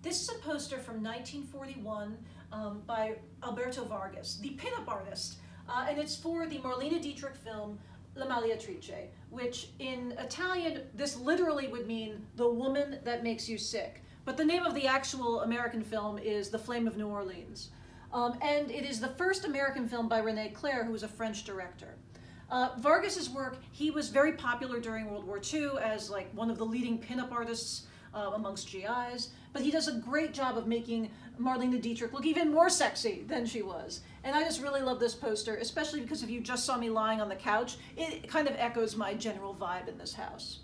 This is a poster from 1941 um, by Alberto Vargas, the pinup artist, uh, and it's for the Marlene Dietrich film L'Ammaliatrice, which in Italian, this literally would mean the woman that makes you sick. But the name of the actual American film is The Flame of New Orleans. Um, and it is the first American film by René Clair, who was a French director. Uh, Vargas's work, he was very popular during World War II as like one of the leading pinup artists uh, amongst GIs, but he does a great job of making Marlene Dietrich look even more sexy than she was. And I just really love this poster, especially because if you just saw me lying on the couch, it kind of echoes my general vibe in this house.